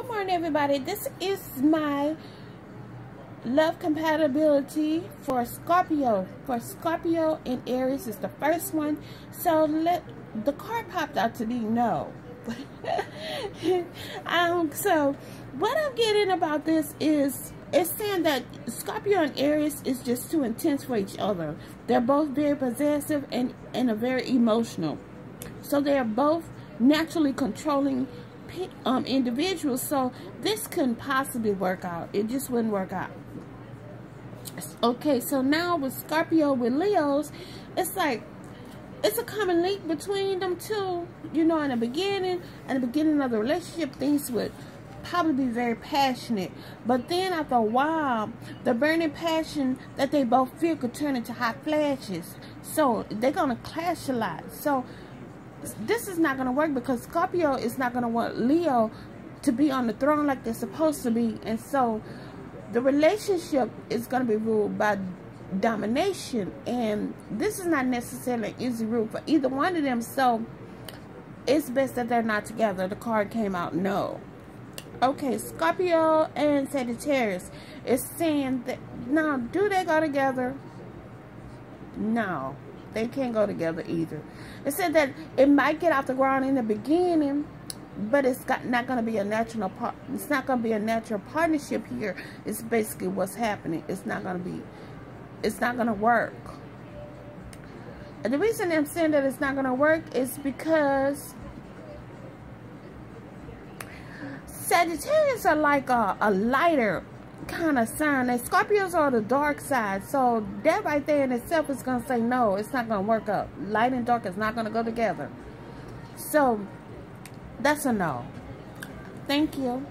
Good morning, everybody. This is my love compatibility for Scorpio. For Scorpio and Aries is the first one. So let the card popped out to me. No. um. So what I'm getting about this is it's saying that Scorpio and Aries is just too intense for each other. They're both very possessive and and are very emotional. So they are both naturally controlling um, individuals. So this couldn't possibly work out. It just wouldn't work out. Okay, so now with Scorpio with Leos, it's like it's a common link between them two. You know, in the beginning, in the beginning of the relationship, things would probably be very passionate. But then after a while, the burning passion that they both feel could turn into hot flashes. So they're gonna clash a lot. So this is not going to work because Scorpio is not going to want Leo to be on the throne like they're supposed to be. And so the relationship is going to be ruled by domination. And this is not necessarily an easy rule for either one of them. So it's best that they're not together. The card came out no. Okay, Scorpio and Sagittarius is saying that now do they go together? No. They can't go together either. It said that it might get off the ground in the beginning, but it's got, not going to be a natural part. It's not going to be a natural partnership here. It's basically what's happening. It's not going to be. It's not going to work. And the reason I'm saying that it's not going to work is because Sagittarius are like a, a lighter kind of sign. that Scorpios are the dark side. So that right there in itself is going to say, no, it's not going to work out. Light and dark is not going to go together. So that's a no. Thank you.